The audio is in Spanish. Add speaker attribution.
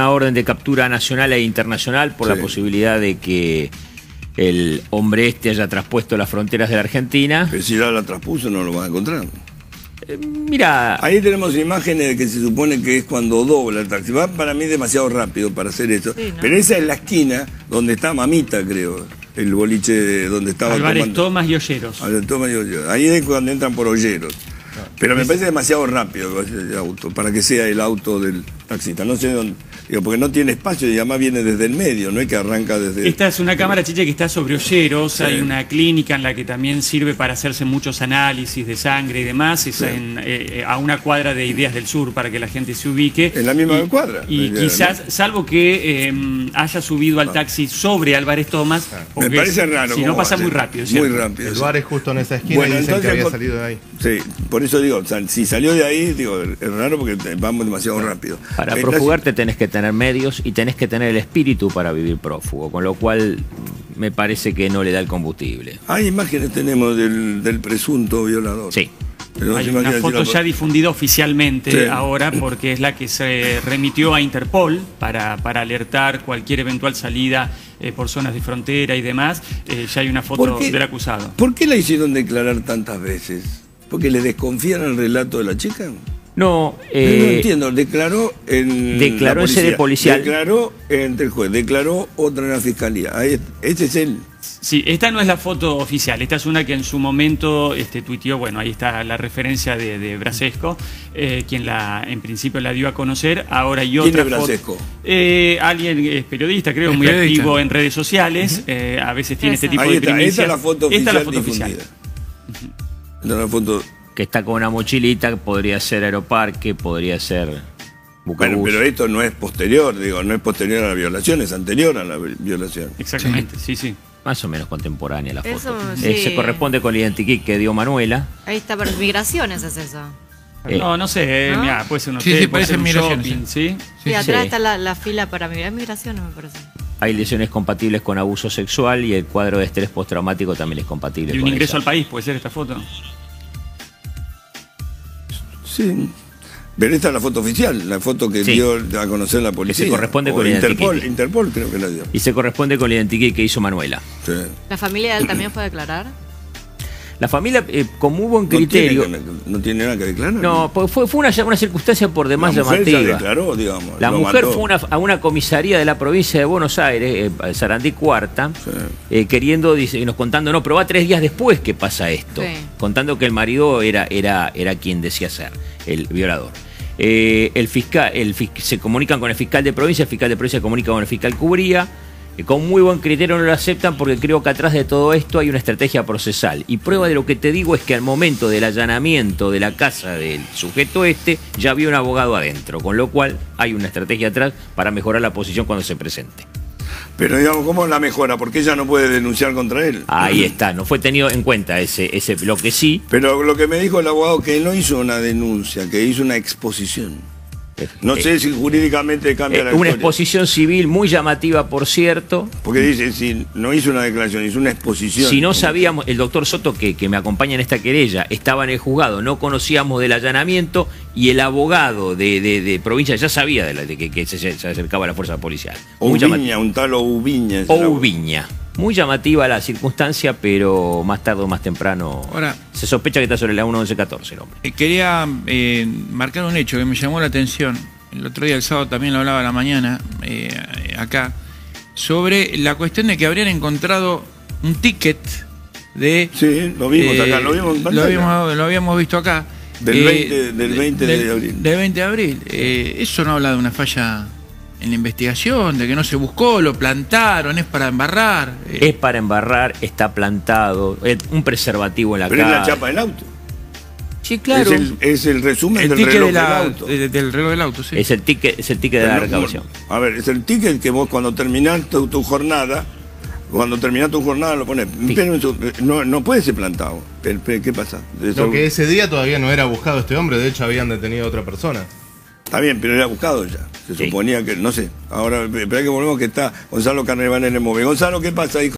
Speaker 1: una orden de captura nacional e internacional por
Speaker 2: Sí.
Speaker 1: la posibilidad de que el hombre este haya traspuesto las fronteras de la Argentina.
Speaker 2: Pero si ya la traspuso no lo van a encontrar.
Speaker 1: Eh, mira,
Speaker 2: Ahí tenemos imágenes de que se supone que es cuando dobla el taxi. Va para mí demasiado rápido para hacer.
Speaker 3: Sí, ¿no?
Speaker 2: Pero esa es la esquina donde está Mamita, creo. El boliche de- donde estaba
Speaker 4: Álvarez
Speaker 2: tomando-
Speaker 4: Tomás y Olleros.
Speaker 2: Álvarez Tomás y Olleros. Ahí es cuando entran por Olleros. Pero me parece demasiado rápido ese auto, para que sea el auto del taxista. No sé dónde. Digo, porque no tiene espacio y además viene desde el medio, no es que arranca desde.
Speaker 4: Esta es una cámara chicha que está sobre Olleros,
Speaker 2: Sí.
Speaker 4: hay una clínica en la que también sirve para hacerse muchos análisis de sangre y demás, es
Speaker 2: Sí.
Speaker 4: en, eh, a una cuadra de Ideas del Sur para que la gente se ubique.
Speaker 2: En la misma
Speaker 4: Y-
Speaker 2: cuadra.
Speaker 4: Y quizás, salvo que eh, haya subido al taxi sobre Álvarez Tomás,
Speaker 2: Me
Speaker 4: porque
Speaker 2: parece raro.
Speaker 4: si no pasa muy rápido.
Speaker 2: Muy
Speaker 4: ¿cierto?
Speaker 2: rápido.
Speaker 5: El bar es justo en esa esquina
Speaker 2: Bueno,
Speaker 5: y dicen
Speaker 2: entonces,
Speaker 5: que había
Speaker 2: por-
Speaker 5: salido de ahí.
Speaker 2: Sí, por eso digo, si salió de ahí, digo, es raro porque vamos demasiado rápido.
Speaker 1: Para profugarte tenés que tener medios y tenés que tener el espíritu para vivir prófugo, con lo cual me parece que no le da el combustible.
Speaker 2: Hay imágenes tenemos del, del presunto violador.
Speaker 1: Sí.
Speaker 2: Pero
Speaker 4: Hay una foto
Speaker 2: la-
Speaker 4: ya difundida oficialmente
Speaker 2: Sí.
Speaker 4: ahora porque es la que se remitió a Interpol para, para alertar cualquier eventual salida eh, por zonas de frontera y demás. Eh, ya hay una foto del acusado.
Speaker 2: ¿Por qué la hicieron declarar tantas veces? ¿Porque le desconfían el relato de la chica?
Speaker 1: No,
Speaker 2: no
Speaker 1: eh,
Speaker 2: entiendo, declaró en.
Speaker 1: declaró
Speaker 2: la
Speaker 1: sede
Speaker 2: policía,
Speaker 1: policial.
Speaker 2: Declaró entre el juez, declaró otra en la fiscalía. Ahí, ese es él.
Speaker 4: Sí, esta no es la foto oficial, esta es una que en su momento este, tuiteó, bueno, ahí está la referencia de, de Brasesco, eh, quien la en principio la dio a conocer, ahora hay
Speaker 2: ¿Quién
Speaker 4: otra
Speaker 2: es
Speaker 4: foto-
Speaker 2: Brasesco?
Speaker 4: Eh, alguien es periodista, creo,
Speaker 6: Es
Speaker 4: muy
Speaker 6: periodista.
Speaker 4: activo en redes sociales, eh, a veces tiene este tipo
Speaker 2: Ahí
Speaker 4: de
Speaker 2: está, esa
Speaker 4: primicias.
Speaker 2: es la foto oficial
Speaker 4: Esta es la foto oficial.
Speaker 2: Esta es la foto.
Speaker 1: Que está con una mochilita, podría ser Aeroparque, podría ser Bucabús.
Speaker 2: pero esto no es posterior, digo, no es posterior a la violación, es anterior a la vi- violación.
Speaker 4: Exactamente, sí, sí.
Speaker 1: Más o menos contemporánea la foto.
Speaker 3: Eso,
Speaker 1: Eh,
Speaker 3: sí.
Speaker 1: se corresponde con el identikit que dio Manuela.
Speaker 3: Ahí está, pero migraciones es eso.
Speaker 1: Eh,
Speaker 4: No, no sé, eh,
Speaker 3: ¿No?
Speaker 4: mirá, puede ser un
Speaker 6: Sí,
Speaker 4: hotel,
Speaker 6: sí,
Speaker 4: puede ser un
Speaker 6: migraciones,
Speaker 4: shopping, ¿sí?
Speaker 3: y atrás
Speaker 1: sí.
Speaker 3: está la, la fila para migrar. Migraciones me parece.
Speaker 1: Hay lesiones compatibles con abuso sexual y el cuadro de estrés postraumático también es compatible
Speaker 4: Y un
Speaker 1: con
Speaker 4: ingreso
Speaker 1: esa.
Speaker 4: al país, puede ser esta foto.
Speaker 2: Sí. Pero esta es la foto oficial, la foto que
Speaker 1: Sí.
Speaker 2: dio a conocer la policía.
Speaker 1: se corresponde
Speaker 2: O
Speaker 1: con
Speaker 2: Interpol. Interpol creo que la dio.
Speaker 1: Y se corresponde con el identikit que hizo Manuela.
Speaker 2: Sí.
Speaker 3: ¿La familia de él también fue a declarar?
Speaker 1: La familia, eh, como hubo un
Speaker 2: No tiene
Speaker 1: criterio...
Speaker 2: No tiene, nada que declarar.
Speaker 1: No, pues fue, fue una, una circunstancia por demás
Speaker 2: la mujer ya
Speaker 1: llamativa.
Speaker 2: declaró, digamos.
Speaker 1: La mujer
Speaker 2: mató.
Speaker 1: fue una- a una comisaría de la provincia de Buenos Aires, eh, Sarandí Cuarta,
Speaker 2: Sí.
Speaker 1: eh, queriendo, dice, nos contando, no, pero va tres días después que pasa esto,
Speaker 3: Sí.
Speaker 1: contando que el marido era, era, era quien decía ser, el violador. Eh, el fiscal, el se comunican con el fiscal de provincia, el fiscal de provincia se comunica con el fiscal Cubría, con muy buen criterio no lo aceptan porque creo que atrás de todo esto hay una estrategia procesal. Y prueba de lo que te digo es que al momento del allanamiento de la casa del sujeto este, ya había un abogado adentro, con lo cual hay una estrategia atrás para mejorar la posición cuando se presente.
Speaker 2: Pero digamos, ¿cómo la mejora? Porque ella no puede denunciar contra él.
Speaker 1: Ahí está, no fue tenido en cuenta ese, ese lo que sí.
Speaker 2: Pero lo que me dijo el abogado que él no hizo una denuncia, que hizo una exposición. No
Speaker 1: eh,
Speaker 2: sé si jurídicamente cambia
Speaker 1: eh,
Speaker 2: la
Speaker 1: una
Speaker 2: historia.
Speaker 1: exposición civil muy llamativa, por cierto.
Speaker 2: Porque dice, si no hizo una declaración, hizo una exposición.
Speaker 1: Si no sabíamos, el doctor Soto, que, que me acompaña en esta querella, estaba en el juzgado, no conocíamos del allanamiento y el abogado de, de- de provincia ya sabía de, la- de que, que se, se acercaba la fuerza policial.
Speaker 2: Ubiña, un tal Ubiña.
Speaker 1: Ouviña. Muy llamativa la circunstancia, pero más tarde o más temprano
Speaker 6: Ahora-
Speaker 1: se sospecha que está sobre la 1114 el hombre.
Speaker 6: Eh, Quería eh, marcar un hecho que me llamó la atención. El otro día, el sábado, también lo hablaba a la mañana, eh, acá, sobre la cuestión de que habrían encontrado un ticket de.
Speaker 2: Sí, lo vimos
Speaker 6: eh,
Speaker 2: acá, lo vimos en
Speaker 6: lo habíamos, lo habíamos visto acá.
Speaker 2: Del 20 del 20 de abril.
Speaker 6: Del 20 de abril. Eh, eso no habla de una falla en la investigación, de que no se buscó, lo plantaron, es para embarrar. eh,
Speaker 1: Es para embarrar, está plantado, es un preservativo en la
Speaker 2: Pero es la chapa del auto.
Speaker 1: Sí, claro.
Speaker 2: Es, el, es el resumen
Speaker 6: el
Speaker 2: del
Speaker 6: ticket
Speaker 2: reloj
Speaker 6: de la-
Speaker 2: del auto.
Speaker 6: de- del reloj del auto, sí.
Speaker 1: Es el ticket, es el ticket de la recaudación.
Speaker 2: A ver, es el ticket que vos cuando terminás tu, tu jornada, cuando terminás tu jornada lo pones. Pero eso, no, no puede ser plantado. ¿Qué pasa? Eso-
Speaker 5: Lo que ese día todavía no era buscado este hombre, de hecho habían detenido a otra persona.
Speaker 2: Está bien, pero era buscado ya. Se
Speaker 1: Sí.
Speaker 2: suponía que, no sé. Ahora, espera que volvemos que está Gonzalo Carnevale en el móvil. Gonzalo, ¿qué pasa, hijo?